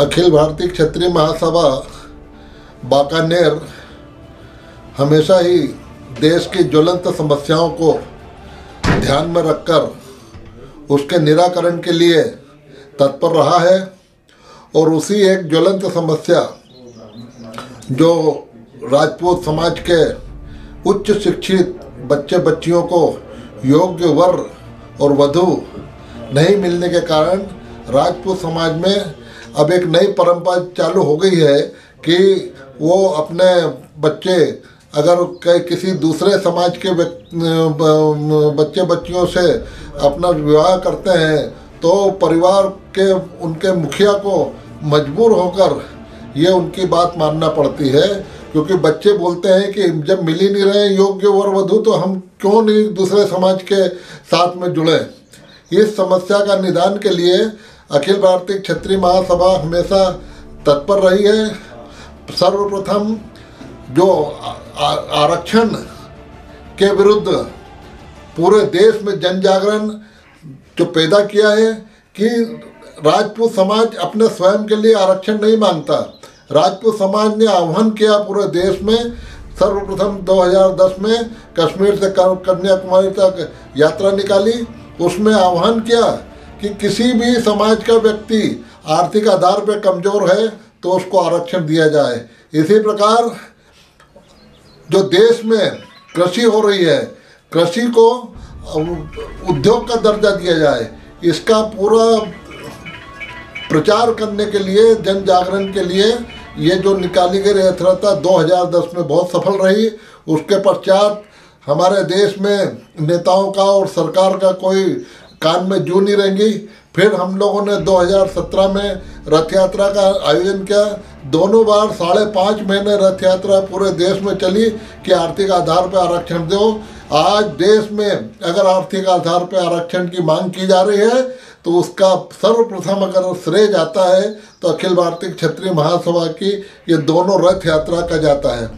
अखिल भारतीय क्षत्रिय महासभा, बाकानेर, हमेशा ही देश की ज्वलंत समस्याओं को ध्यान में रखकर उसके निराकरण के लिए तत्पर रहा है और उसी एक ज्वलंत समस्या जो राजपूत समाज के उच्च शिक्षित बच्चे बच्चियों को योग्य वर और वधु नहीं मिलने के कारण राजपूत समाज में अब एक नई परंपरा चालू हो गई है कि वो अपने बच्चे, अगर किसी दूसरे समाज के बच्चे बच्चियों से अपना विवाह करते हैं तो परिवार के, उनके मुखिया को मजबूर होकर ये उनकी बात मानना पड़ती है, क्योंकि बच्चे बोलते हैं कि जब मिल ही नहीं रहे योग्य वर वधु तो हम क्यों नहीं दूसरे समाज के साथ में जुड़े? इस समस्या का निदान के लिए अखिल भारतीय क्षत्रिय महासभा हमेशा तत्पर रही है। सर्वप्रथम जो आरक्षण के विरुद्ध पूरे देश में जन जागरण जो पैदा किया है कि राजपूत समाज अपने स्वयं के लिए आरक्षण नहीं माँगता राजपूत समाज ने आह्वान किया पूरे देश में। सर्वप्रथम 2010 में कश्मीर से कन्याकुमारी तक यात्रा निकाली। उसमें आह्वान किया कि किसी भी समाज का व्यक्ति आर्थिक आधार पर कमज़ोर है तो उसको आरक्षण दिया जाए। इसी प्रकार जो देश में कृषि हो रही है, कृषि को उद्योग का दर्जा दिया जाए, इसका पूरा प्रचार करने के लिए जन जागरण के लिए ये जो निकाली गई यात्रा था 2010 में बहुत सफल रही, उसके पश्चात हमारे देश में नेताओं का और सरकार का कोई कान में जू नहीं रहेंगी। फिर हम लोगों ने 2017 में रथ यात्रा का आयोजन किया। दोनों बार साढ़े पाँच महीने रथ यात्रा पूरे देश में चली कि आर्थिक आधार पर आरक्षण दो। आज देश में अगर आर्थिक आधार पर आरक्षण की मांग की जा रही है तो उसका सर्वप्रथम अगर श्रेय जाता है तो अखिल भारतीय क्षेत्रीय महासभा की ये दोनों रथ यात्रा का जाता है।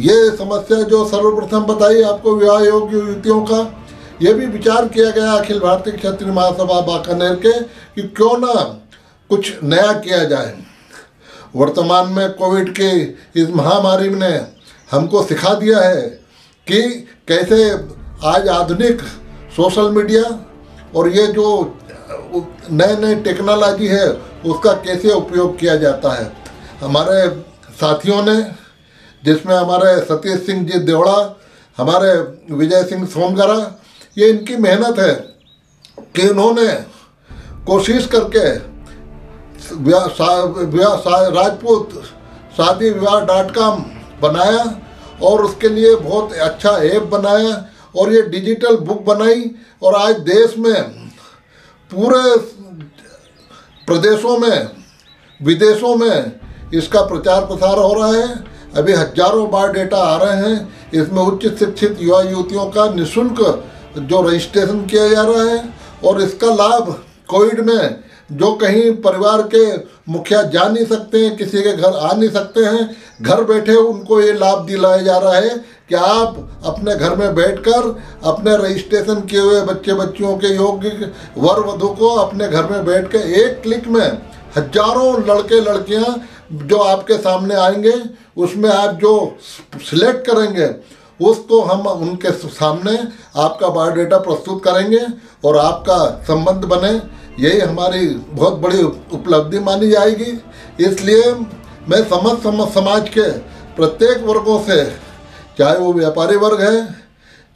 ये समस्या जो सर्वप्रथम बताई आपको, विवाह योग्य युवतियों का ये भी विचार किया गया अखिल भारतीय क्षत्रिय महासभा बाकानेर के कि क्यों ना कुछ नया किया जाए। वर्तमान में कोविड की इस महामारी ने हमको सिखा दिया है कि कैसे आज आधुनिक सोशल मीडिया और ये जो नए नए टेक्नोलॉजी है, उसका कैसे उपयोग किया जाता है। हमारे साथियों ने, जिसमें हमारे सतीश सिंह जी देवड़ा, हमारे विजय सिंह सोनगरा ये इनकी मेहनत है कि उन्होंने कोशिश करके विवाह सा- राजपूत शादी विवाह डॉट कॉम बनाया और उसके लिए बहुत अच्छा ऐप बनाया और ये डिजिटल बुक बनाई और आज देश में पूरे प्रदेशों में, विदेशों में इसका प्रचार प्रसार हो रहा है। अभी हज़ारों बार डेटा आ रहे हैं। इसमें उच्च शिक्षित युवा युवतियों का निशुल्क जो रजिस्ट्रेशन किया जा रहा है और इसका लाभ कोविड में जो कहीं परिवार के मुखिया जा नहीं सकते हैं किसी के घर आ नहीं सकते हैं, घर बैठे उनको ये लाभ दिलाया जा रहा है कि आप अपने घर में बैठकर अपने रजिस्ट्रेशन किए हुए बच्चे बच्चियों के योग्य वर वधु को अपने घर में बैठ कर एक क्लिक में हज़ारों लड़के लड़कियाँ जो आपके सामने आएँगे, उसमें आप जो सिलेक्ट करेंगे उसको हम उनके सामने आपका बायोडाटा प्रस्तुत करेंगे और आपका संबंध बने। यही हमारी बहुत बड़ी उपलब्धि मानी जाएगी। इसलिए मैं समझ समझ समाज के प्रत्येक वर्गों से, चाहे वो व्यापारी वर्ग है,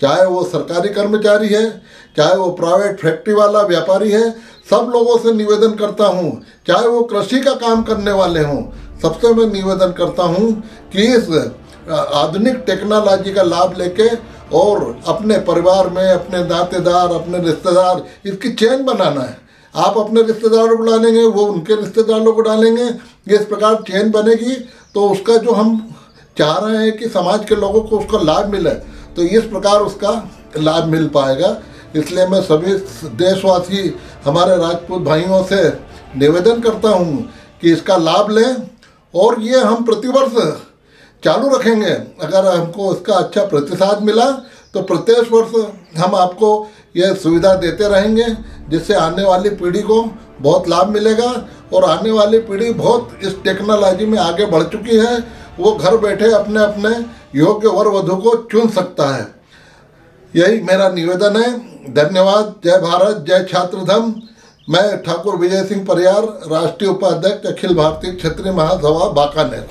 चाहे वो सरकारी कर्मचारी है, चाहे वो प्राइवेट फैक्ट्री वाला व्यापारी है, सब लोगों से निवेदन करता हूँ, चाहे वो कृषि का काम करने वाले हों, सबसे मैं निवेदन करता हूँ कि इस आधुनिक टेक्नोलॉजी का लाभ लेके और अपने परिवार में, अपने दातेदार, अपने रिश्तेदार, इसकी चेन बनाना है। आप अपने रिश्तेदारों को डालेंगे, वो उनके रिश्तेदारों को डालेंगे, इस प्रकार चेन बनेगी तो उसका जो हम चाह रहे हैं कि समाज के लोगों को उसका लाभ मिले तो इस प्रकार उसका लाभ मिल पाएगा। इसलिए मैं सभी देशवासी, हमारे राजपूत भाइयों से निवेदन करता हूँ कि इसका लाभ लें और ये हम प्रतिवर्ष चालू रखेंगे। अगर हमको उसका अच्छा प्रतिसाद मिला तो प्रत्येक वर्ष हम आपको यह सुविधा देते रहेंगे, जिससे आने वाली पीढ़ी को बहुत लाभ मिलेगा और आने वाली पीढ़ी बहुत इस टेक्नोलॉजी में आगे बढ़ चुकी है। वो घर बैठे अपने अपने योग्य वर वधु को चुन सकता है। यही मेरा निवेदन है। धन्यवाद। जय भारत, जय छात्र धम मैं ठाकुर विजय सिंह परियार, राष्ट्रीय उपाध्यक्ष, अखिल भारतीय क्षेत्रीय महासभा बांकानेर